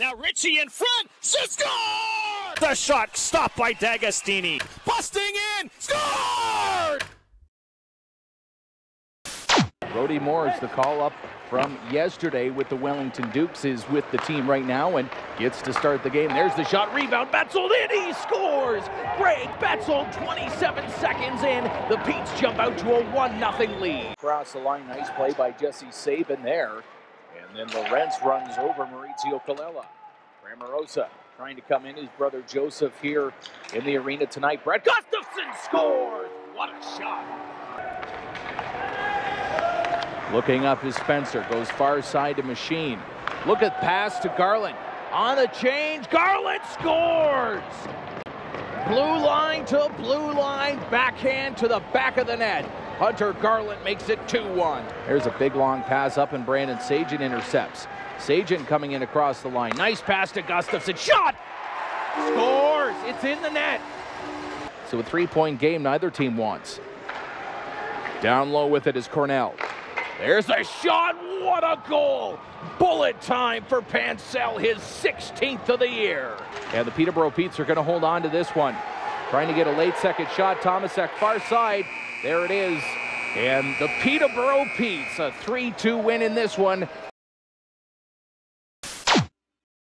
Now Richie in front. Score! The shot stopped by D'Agostini. Busting in. Scored! Brody Morris, the call up from yesterday with the Wellington Dukes, is with the team right now and gets to start the game. There's the shot, rebound, Betzel in, he scores! Greg Betzel, 27 seconds in. The Petes jump out to a 1-0 lead. Across the line, nice play by Jesse Saban there. And then Lorentz runs over Maurizio Colella. Grammarosa trying to come in. His brother Joseph here in the arena tonight. Brett Gustafson scores! What a shot! Looking up is Spencer. Goes far side to Machine. Look at pass to Garland. On the change, Garland scores! Blue line to blue line, backhand to the back of the net. Hunter Garland makes it 2-1. There's a big long pass up and Brandon Sagen intercepts. Sagen coming in across the line. Nice pass to Gustafson. Shot! Scores! It's in the net. So a three-point game neither team wants. Down low with it is Cornell. There's a shot. What a goal! Bullet time for Pancel, his 16th of the year. And the Peterborough Petes are going to hold on to this one. Trying to get a late second shot. Thomasek far side. There it is. And the Peterborough Petes, a 3 2 win in this one.